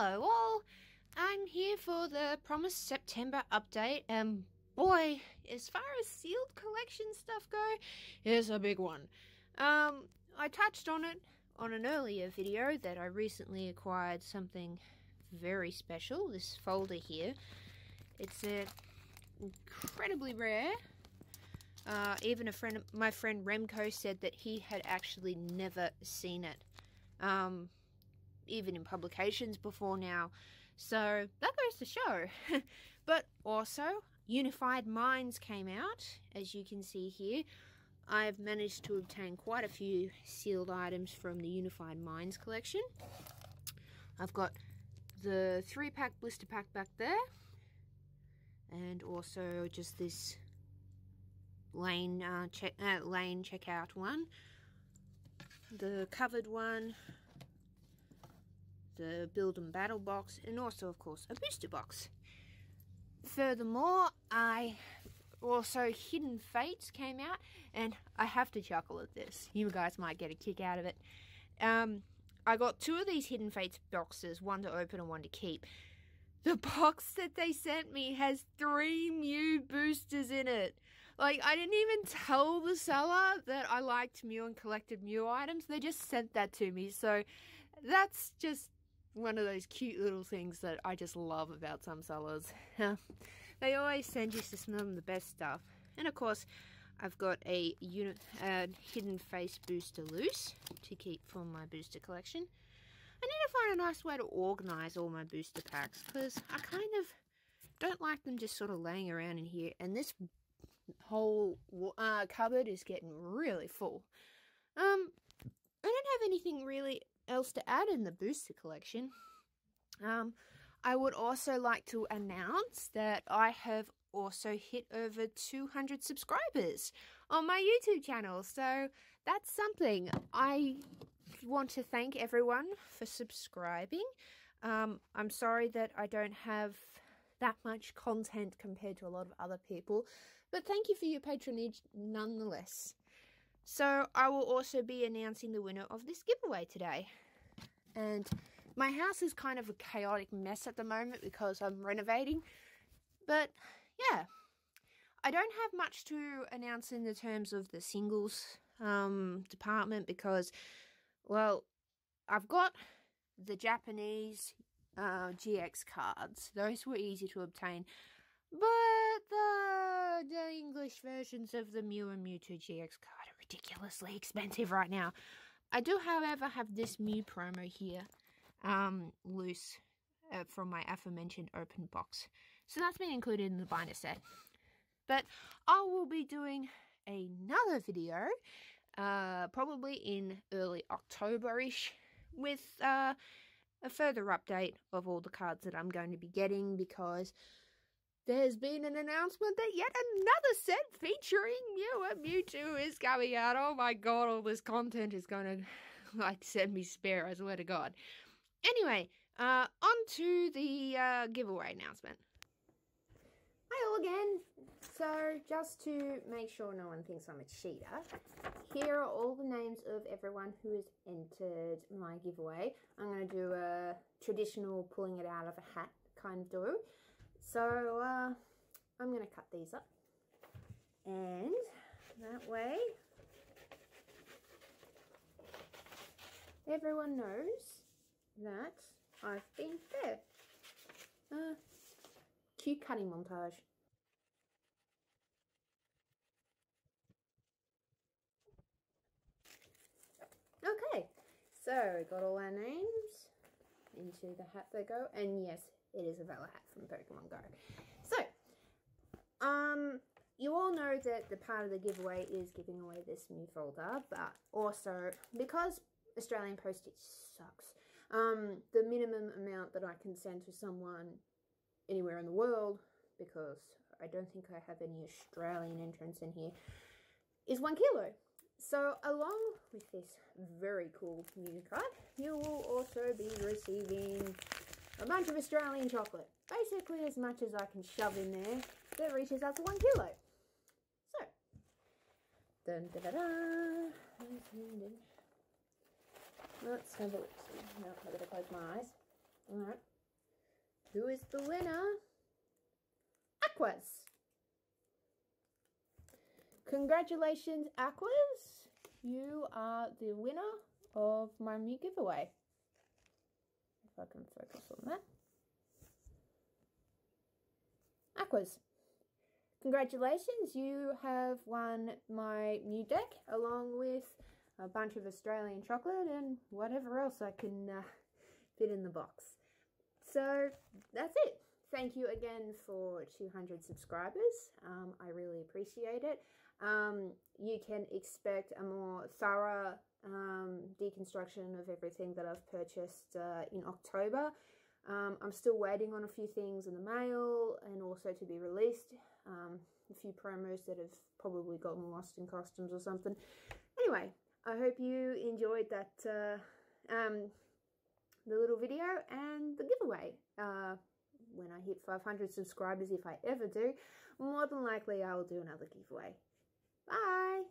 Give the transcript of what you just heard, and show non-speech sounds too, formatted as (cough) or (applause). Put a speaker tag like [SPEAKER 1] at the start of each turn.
[SPEAKER 1] Hello all, I'm here for the promised September update and boy, as far as sealed collection stuff go, it's a big one. Um, I touched on it on an earlier video that I recently acquired something very special, this folder here. It's a incredibly rare. Uh, even a friend, my friend Remco said that he had actually never seen it. Um, even in publications before now. So that goes to show. (laughs) but also, Unified Minds came out, as you can see here. I've managed to obtain quite a few sealed items from the Unified Minds collection. I've got the three pack blister pack back there, and also just this lane uh, check uh, lane checkout one, the covered one, the build and battle box, and also, of course, a booster box. Furthermore, I also Hidden Fates came out, and I have to chuckle at this. You guys might get a kick out of it. Um, I got two of these Hidden Fates boxes, one to open and one to keep. The box that they sent me has three Mew boosters in it. Like, I didn't even tell the seller that I liked Mew and collected Mew items. They just sent that to me. So, that's just one of those cute little things that I just love about some sellers. they always send you some of the best stuff. And of course, I've got a unit, uh, Hidden Fates booster loose to keep for my booster collection. I need to find a nice way to organise all my booster packs because I kind of don't like them just sort of laying around in here. And this whole uh, cupboard is getting really full. Um, I don't have anything really else to add in the booster collection. Um, I would also like to announce that I have also hit over 200 subscribers on my YouTube channel. So that's something. I want to thank everyone for subscribing. Um, I'm sorry that I don't have that much content compared to a lot of other people, but thank you for your patronage nonetheless. So I will also be announcing the winner of this giveaway today. And my house is kind of a chaotic mess at the moment because I'm renovating. But yeah, I don't have much to announce in the terms of the singles um, department because, well, I've got the Japanese uh, GX cards. Those were easy to obtain. But the, the English versions of the Mew and Mewtwo GX card are ridiculously expensive right now. I do, however, have this Mew promo here um, loose uh, from my aforementioned open box. So that's been included in the binder set. But I will be doing another video, uh, probably in early October-ish, with uh, a further update of all the cards that I'm going to be getting because there's been an announcement that yet another set featuring Mew and Mewtwo is coming out. Oh my god, all this content is to, (sighs) like, send me spare, I swear to god. Anyway, uh, on to the uh, giveaway announcement.
[SPEAKER 2] Hi all again. So, just to make sure no one thinks I'm a cheater, here are all the names of everyone who has entered my giveaway. I'm going to do a traditional pulling it out of a hat kind of do. So uh, I'm going to cut these up. And that way everyone knows that I've been there. Uh, cute cutting montage. Okay, so we got all our names into the hat they go. And yes, it is a Valor hat from Pokemon Go. So, um, you all know that the part of the giveaway is giving away this new folder, but also because Australian postage sucks, um, the minimum amount that I can send to someone anywhere in the world, because I don't think I have any Australian entrants in here, is one kilo. So along with this very cool new card, you will also be receiving a bunch of Australian chocolate. Basically as much as I can shove in there that reaches up to one kilo. So, dun, da, da, da. let's have a look. Now I better close my eyes. Alright, Who is the winner? Aquas. Congratulations, Aquas. You are the winner of my new giveaway. If I can focus on that. Aquas. Congratulations, you have won my new deck along with a bunch of Australian chocolate and whatever else I can uh, fit in the box. So that's it. Thank you again for 200 subscribers. Um, I really appreciate it. Um, you can expect a more thorough um, deconstruction of everything that I've purchased uh, in October. Um, I'm still waiting on a few things in the mail and also to be released. Um, a few promos that have probably gotten lost in customs or something. Anyway, I hope you enjoyed that uh, um, the little video and the giveaway. Uh, when I hit 500 subscribers, if I ever do, more than likely I will do another giveaway. Bye!